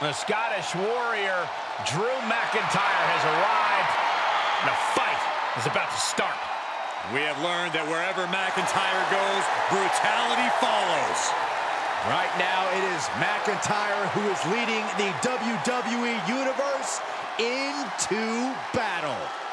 The Scottish Warrior, Drew McIntyre, has arrived. The fight is about to start. We have learned that wherever McIntyre goes, brutality follows. Right now, it is McIntyre who is leading the WWE Universe into battle.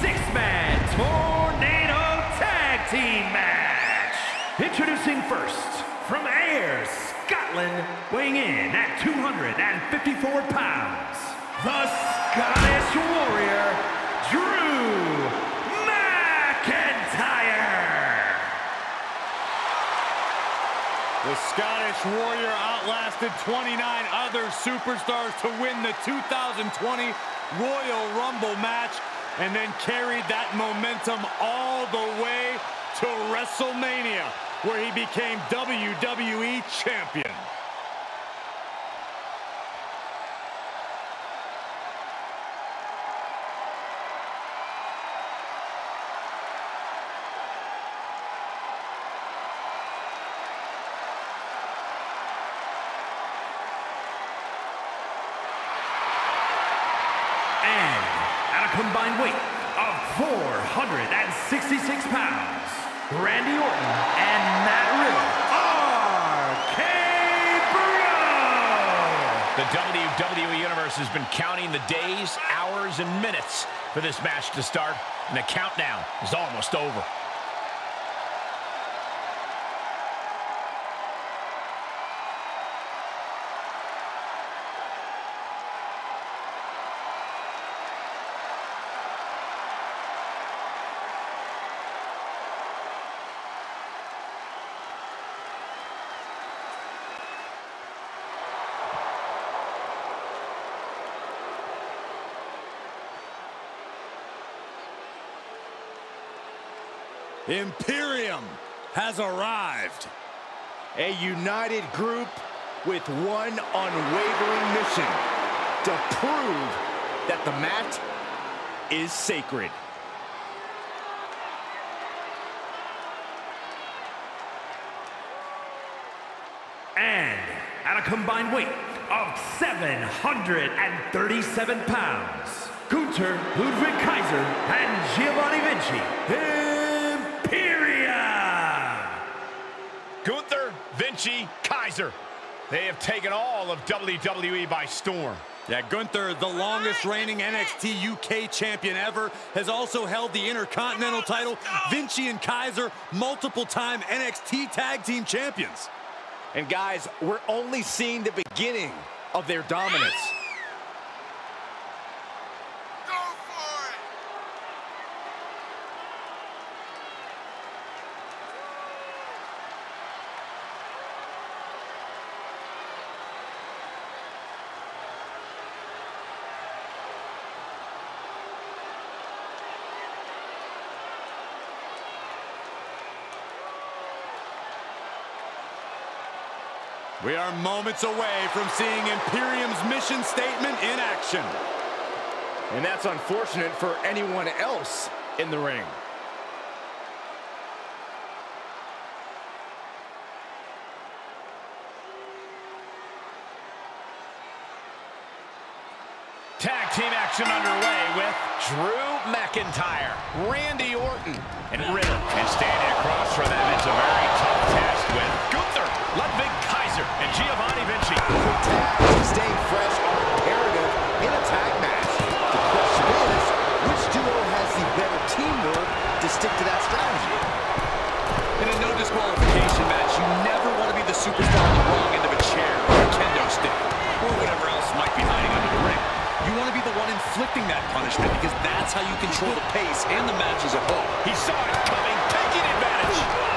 Six-man tornado tag team match. Introducing first, from Ayr, Scotland, weighing in at 254 pounds, the Scottish Warrior, Drew McIntyre. The Scottish Warrior outlasted 29 other superstars to win the 2020 Royal Rumble match and then carried that momentum all the way to WrestleMania where he became WWE Champion. And at a combined weight of 466 pounds, Randy Orton and Matt Riddle RK Bro! The WWE Universe has been counting the days, hours, and minutes for this match to start, and the countdown is almost over. Imperium has arrived. A united group with one unwavering mission to prove that the mat is sacred. And at a combined weight of 737 pounds, Gunther Ludwig Kaiser, and Giovanni Vinci, Gunther, Vinci, Kaiser. They have taken all of WWE by storm. Yeah, Gunther, the longest reigning NXT UK champion ever, has also held the Intercontinental title. Vinci and Kaiser, multiple time NXT tag team champions. And guys, we're only seeing the beginning of their dominance. Are moments away from seeing Imperium's mission statement in action. And that's unfortunate for anyone else in the ring. Tag team action underway with Drew McIntyre, Randy Orton, and Riddle. And standing across from them, it's a very tough test with Gunther, Ludwig Kaiser, and Giovanni Vinci. Quick tags and staying fresh are imperative in a tag match. The question is, which duo has the better teamwork to stick to that strategy? In a no disqualification match, you never want to be the superstar on the wrong end of a chair or a kendo stick, or whatever else might be hiding under the ring. You want to be the one inflicting that punishment because that's how you control the pace and the match as a whole. He saw it coming, taking advantage.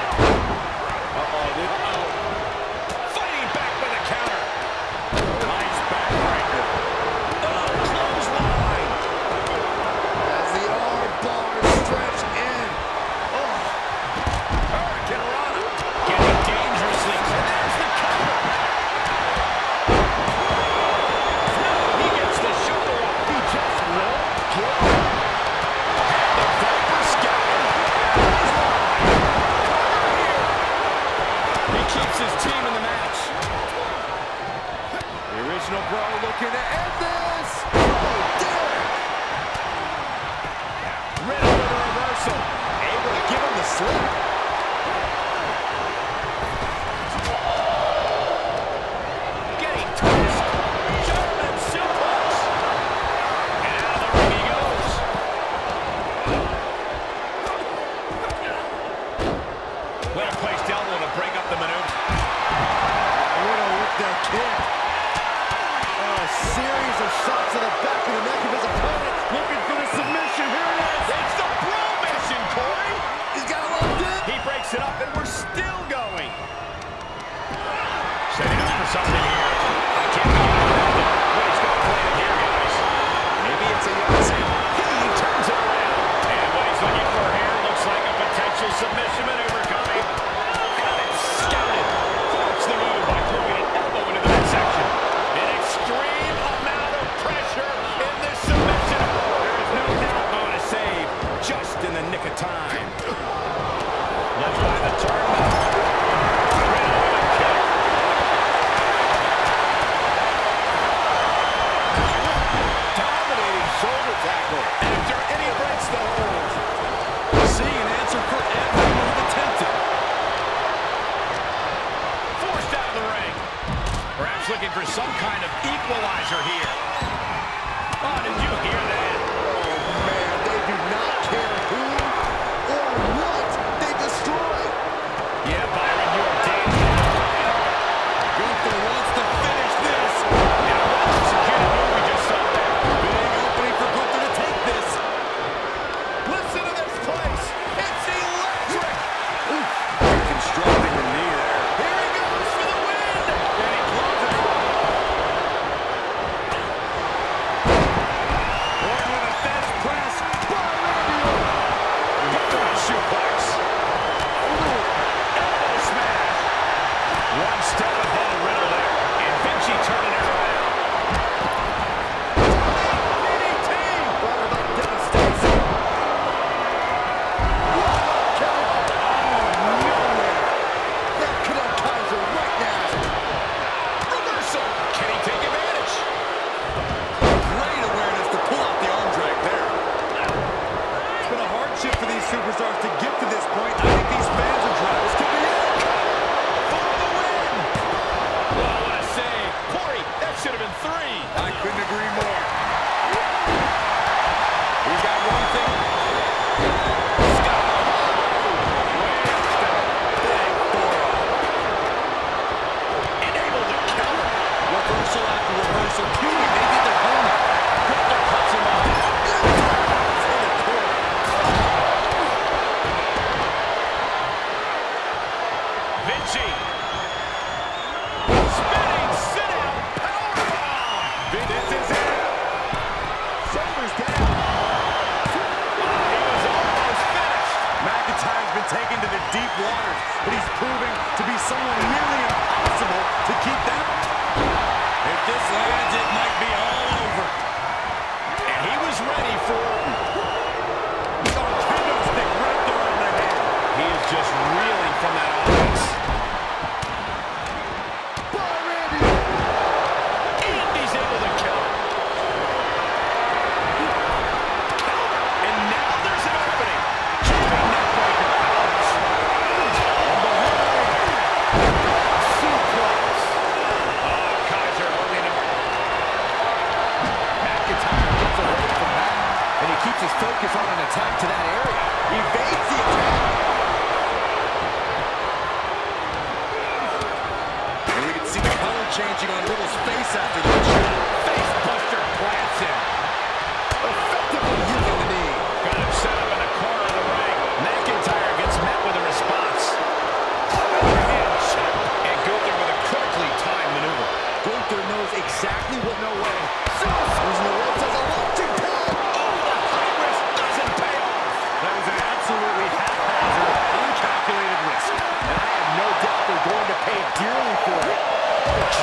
with no way. Zeus using the ropes as a launching pad. Oh, the high risk doesn't pay off. That was an absolutely haphazard, uncalculated risk. And I have no doubt they're going to pay dearly for it.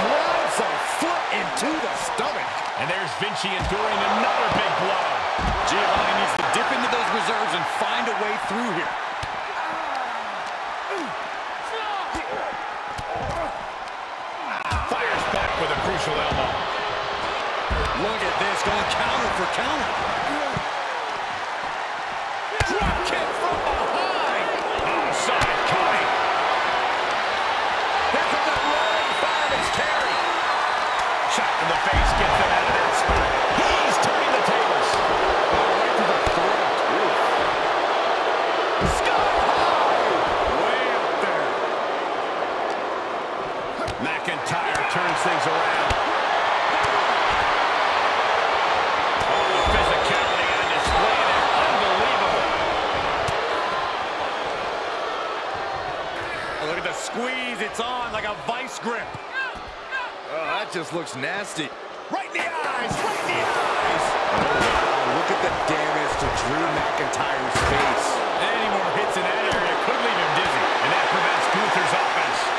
Drives a foot into the stomach. And there's Vinci enduring another big blow. Giovanni needs to dip into those reserves and find a way through here. Look at this, going counter for counter. Drop kick from behind. Outside cutting. Shot in the face gets him out of that spot. He's turning the tables. McIntyre turns things around. Just looks nasty. Right in the eyes! Right in the eyes! Wow. Look at the damage to Drew McIntyre's face. Any more hits in that area could leave him dizzy, and that prevents Gunther's offense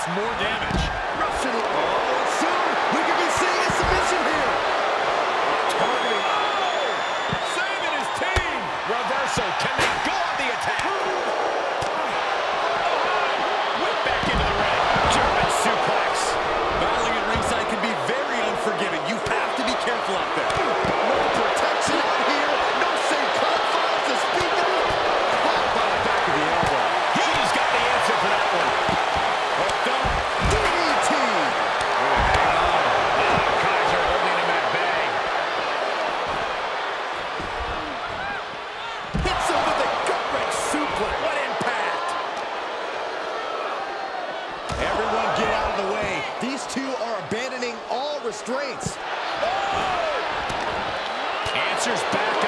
creates more damage. answers back.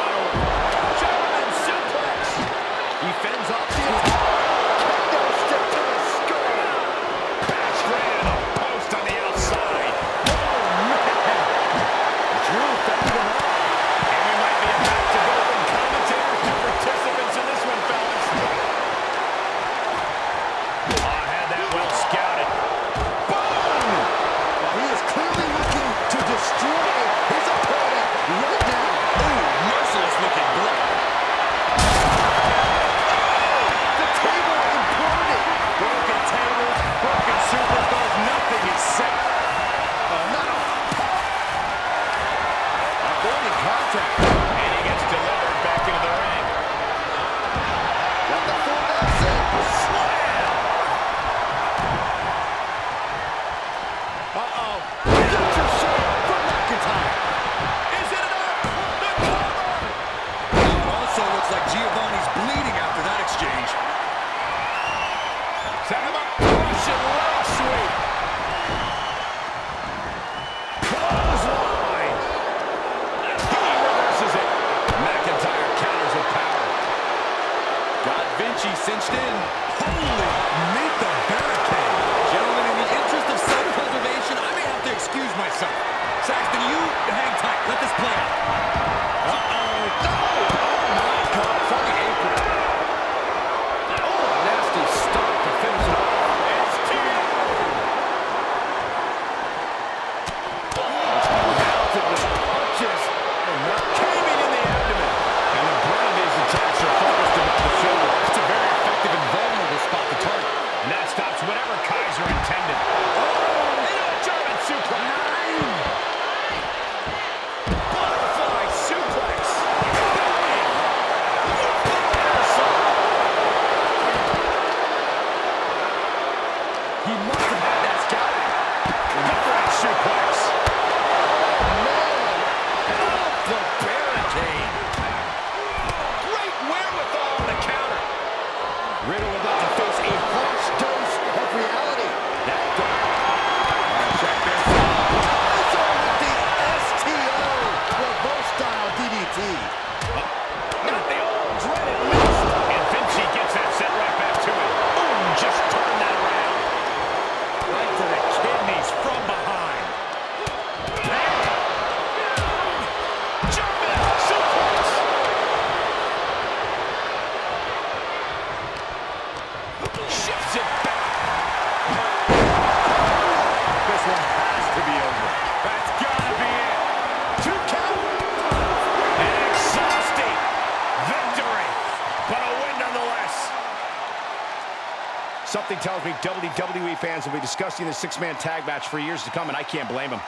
Fans will be discussing this six-man tag match for years to come, and I can't blame them.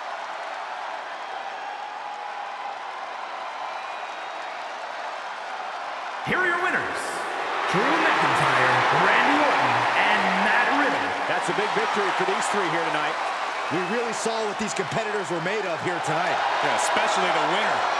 Here are your winners, Drew McIntyre, Randy Orton, and Matt Riddle. That's a big victory for these three here tonight. We really saw what these competitors were made of here tonight. Yeah, especially the winner.